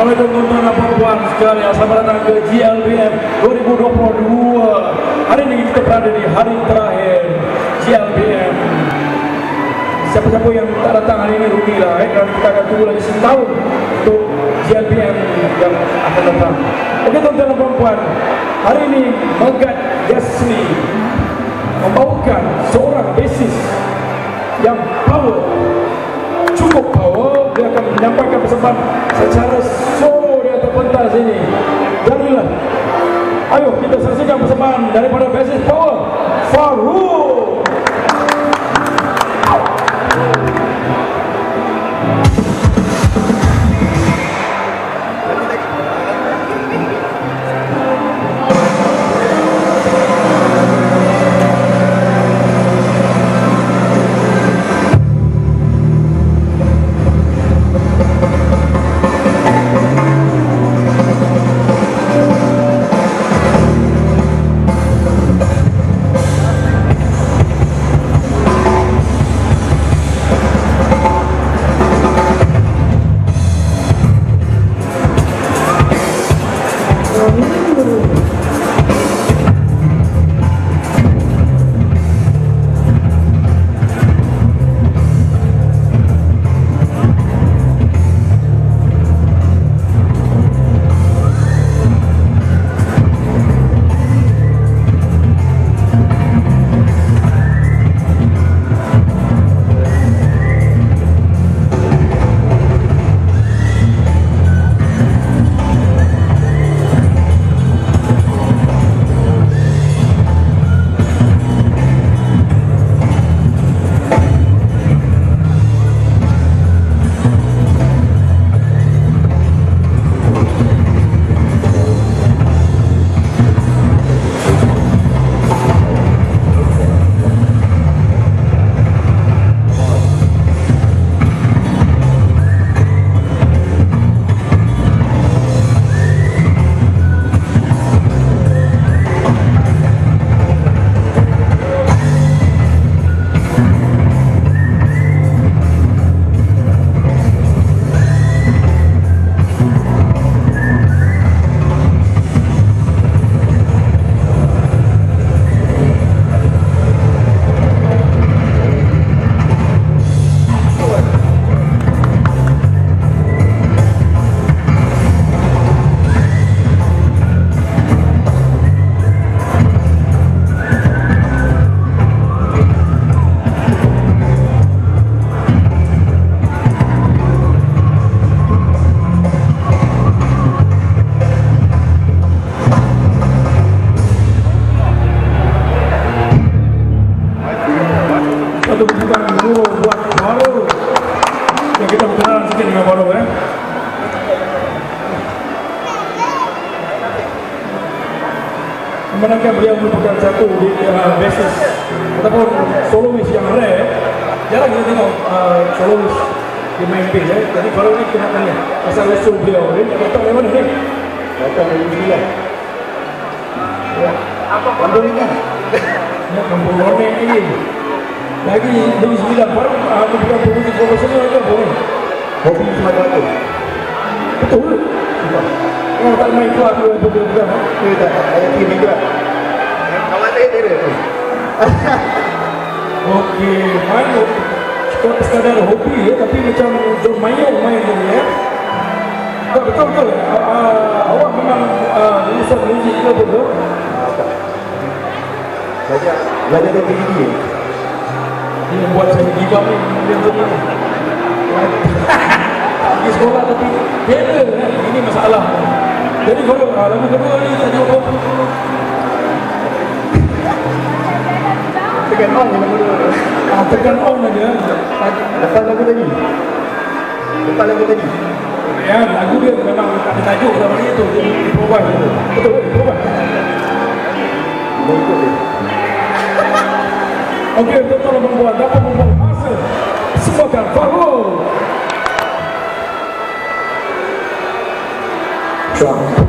Assalamualaikum tuan-tuan dan puan-puan sekalian. Selamat datang ke GLBM 2022. Hari ini kita berada di hari terakhir GLBM. Siapa-siapa yang tak datang hari ini rugilah eh, kerana kita akan tunggu lagi setahun untuk GLBM yang akan datang. Okey tuan-tuan dan puan-puan, hari ini Megat Gasly membawakan seorang basis yang power cukup power akan menyampaikan persembahan secara solo di atas pentas ini. Jadilah. Ayo kita saksikan persembahan daripada basis power Farouk Sebenarnya beliau merupakan satu di uh, basis ataupun solois yang rare jarang kita tengok uh, solois di main bass eh. jadi baru ni kita nak tanya pasal usul beliau ni datang dari mana ni? Datang dari Sembilan. Ya. Apa Bandung ini? Ya, kampung Ronek ni lagi dari sembilan baru uh, merupakan pemuzik profesional ke apa ni? Hobi semacam itu. Betul. Kalau tak main keluar tu betul betul. Dia tak tak ada tim juga. Kawan saya tak ada. Okey, main Kau sekadar hobi ya, tapi macam John Mayer main tu ya. Tak betul betul. Uh, uh, awak memang uh, lulusan muzik ke betul? Belajar belajar dari tinggi. Ini yang buat saya give up ni dia tu ni. Pergi sekolah tapi beda? Ini masalah. Jadi kalau uh, lagu kedua ni tak jawab. Tekan on yang dulu. Ah, tekan on aja. Lepas lagu tadi. Lepas lagu tadi. Ya, lagu dia memang tak ada tajuk sama dia tu. Dia improvise tu. Betul, dia. Okey, tuan-tuan dan puan dapat membuat masa sebagai Farul. drop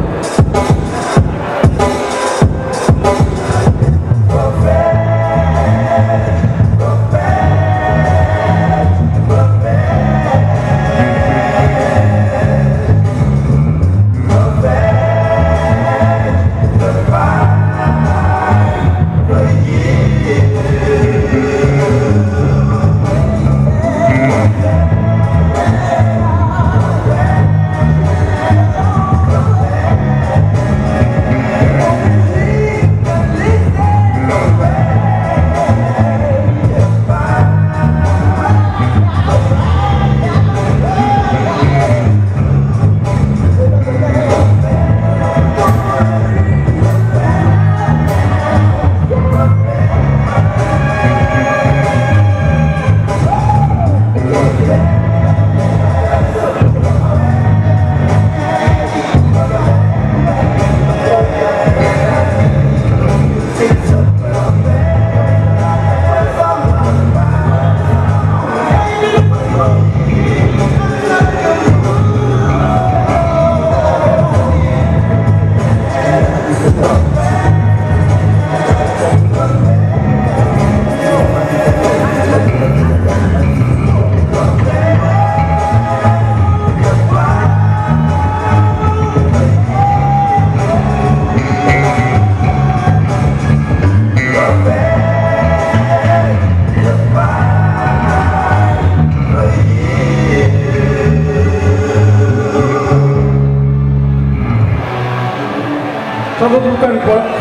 bukan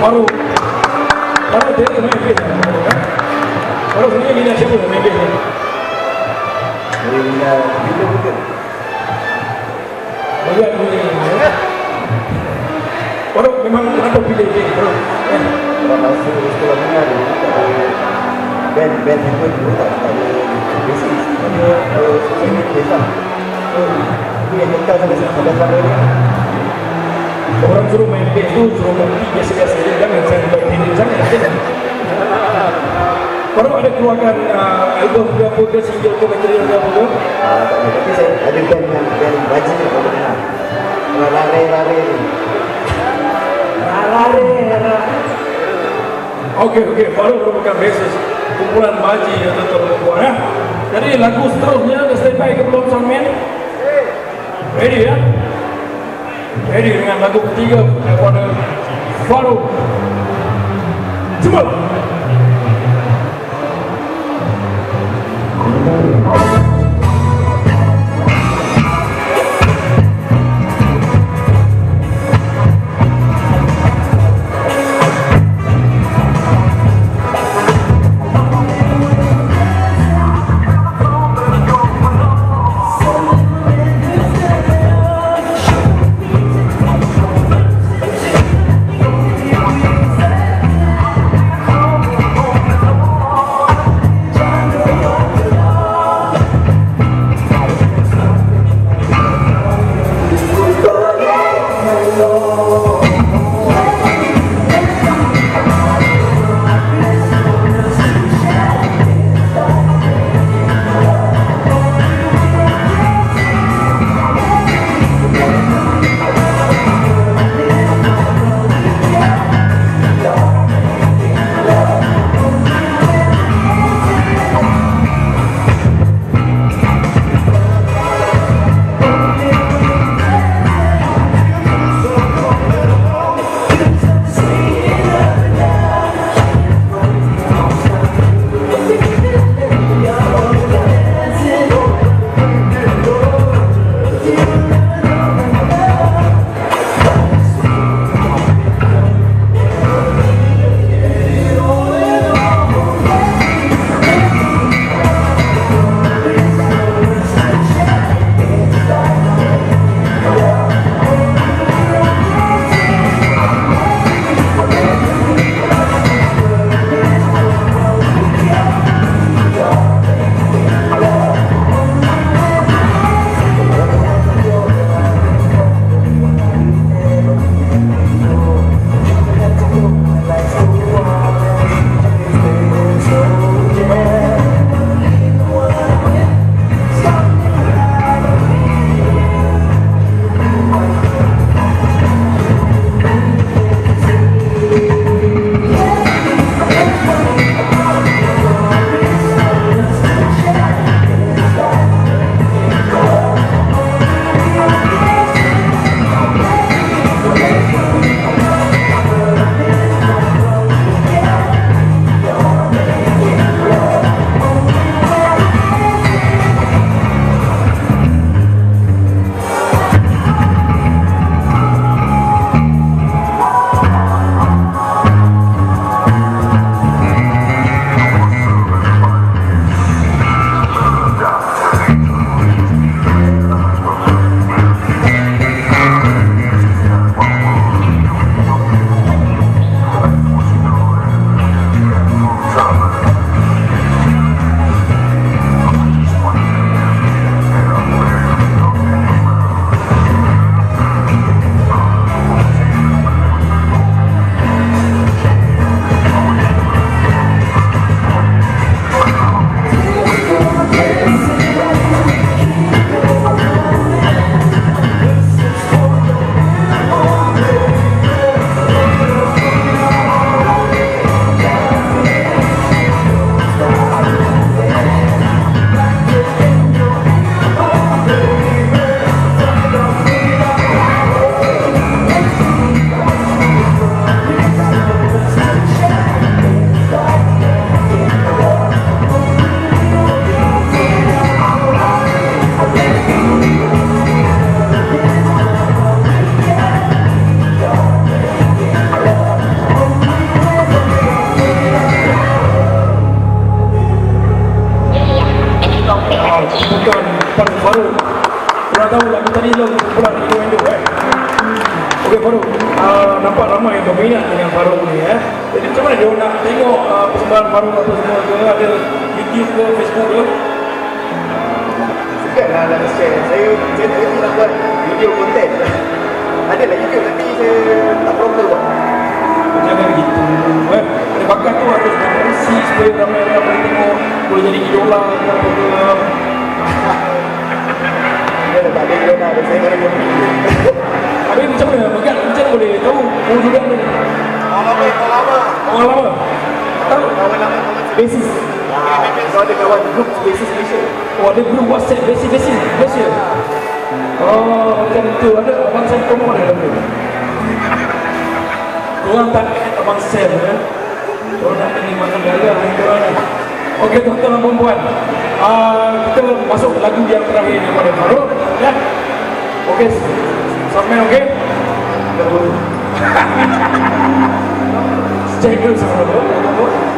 baru baru dia tu main base. Baru sebenarnya Mina siapa main base ni? Dari bila bila betul. Baru aku ni. Baru memang kenapa pilih. Eh, Kalau masa sekolah tak ada band band yang dulu tak ada. Hanya uh, ini bass lah. Ini yang kekal sampai sampai sekarang. Orang suruh main bass tu suruh main biasa-biasa je jangan saya buat diri sangat. Baru ada keluarkan uh, album ke apa ke single ke material ke apa ke? Ah, tak ada. Tapi saya ada band yang band baji yang kalau dengar. Kalau lare-lare ni. Lare-lare. Okey okey baru merupakan basis kumpulan baji yang tetap berbuat ya. Jadi lagu seterusnya dah standby ke belum soundman? Ready ya? Ready dengan lagu ketiga daripada Farouk. Cepat. YouTube ke, Facebook ke? Segan lah nak share. Saya saya tak kerti nak buat video konten. Ada lah YouTube tapi saya tak proper buat. Jangan gitu eh. Ada bakat tu harus berfungsi supaya ramai-ramai tengok boleh jadi idola ke apa ke. Dia dah tak ada nak ada saya orang yang Habis macam mana? Bakat macam mana boleh tahu wujudnya ni? Lama lama. Orang lama? Tahu? Kawan lama kawan basis. Kau ada kawan group basis Malaysia. Oh ada grup WhatsApp basic-basic Malaysia Oh macam tu Ada Abang Sam Komo ada dalam tu Korang tak add Abang Sam ya Korang nak kena makan darah ni korang ni Okey tuan-tuan dan perempuan uh, Kita masuk lagu yang terakhir ni pada Farouk Ya Okey Sampai okey. Jaga sama tu Sabar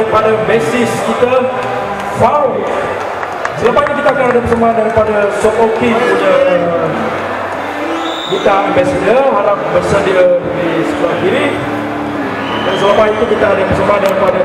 daripada basis kita Wow Selepas ini kita akan ada persembahan daripada Sokoki kita ambassador. Harap bersedia di sebelah kiri. Dan selepas itu kita ada persembahan daripada